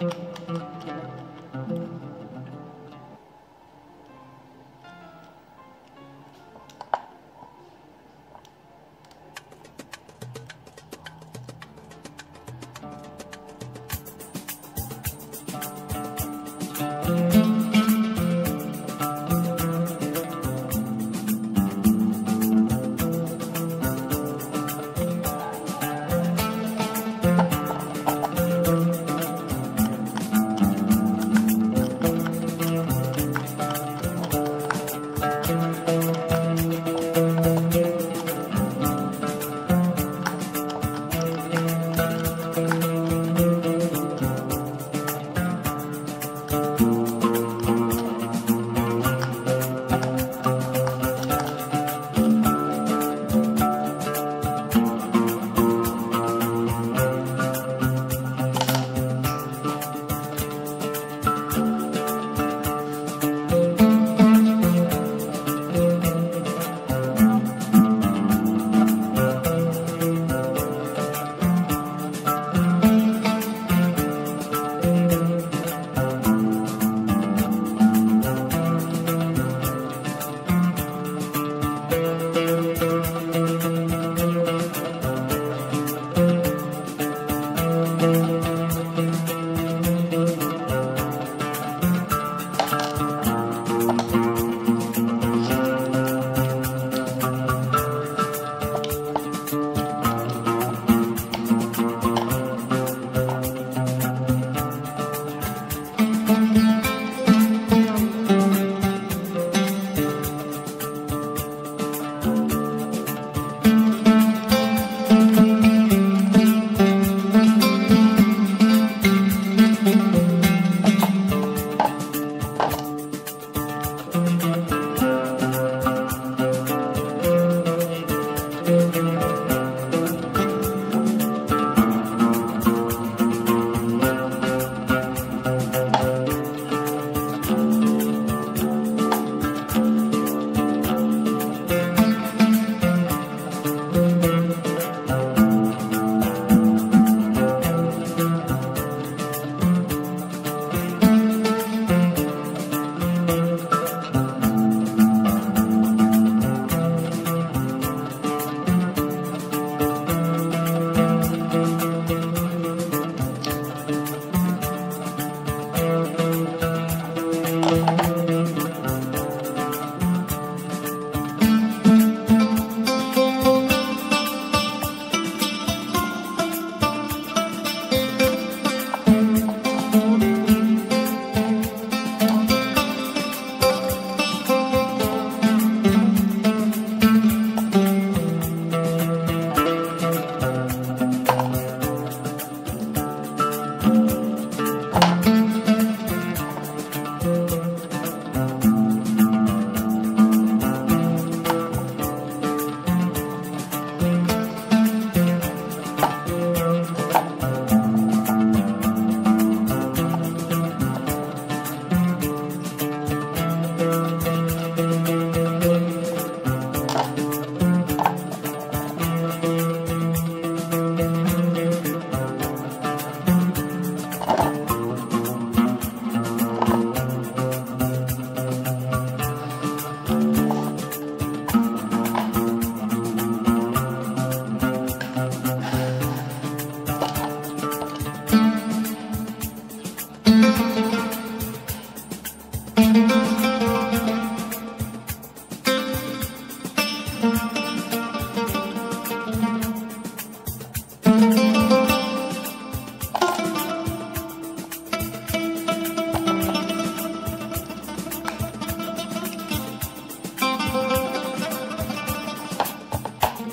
Música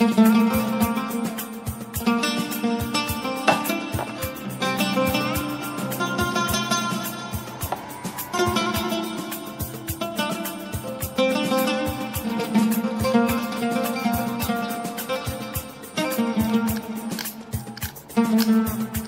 Thank mm -hmm. you.